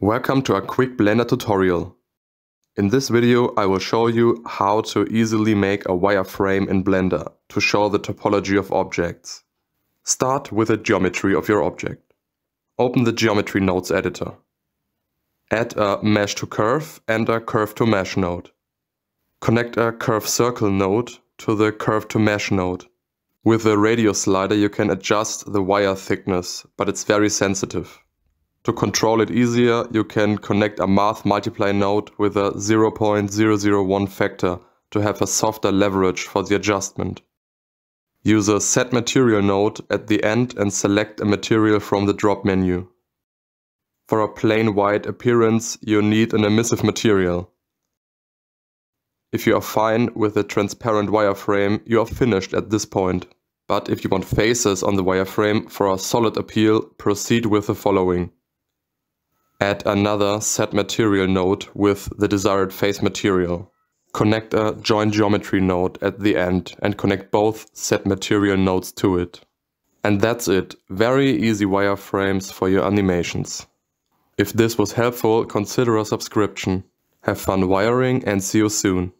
Welcome to a quick Blender tutorial. In this video I will show you how to easily make a wireframe in Blender to show the topology of objects. Start with the geometry of your object. Open the Geometry Nodes editor. Add a Mesh to Curve and a Curve to Mesh node. Connect a Curve Circle node to the Curve to Mesh node. With the radius slider you can adjust the wire thickness, but it's very sensitive. To control it easier, you can connect a math multiply node with a 0.001 factor to have a softer leverage for the adjustment. Use a set material node at the end and select a material from the drop menu. For a plain white appearance, you need an emissive material. If you are fine with a transparent wireframe, you are finished at this point. But if you want faces on the wireframe for a solid appeal, proceed with the following. Add another set material node with the desired face material. Connect a join geometry node at the end and connect both set material nodes to it. And that's it. Very easy wireframes for your animations. If this was helpful, consider a subscription. Have fun wiring and see you soon.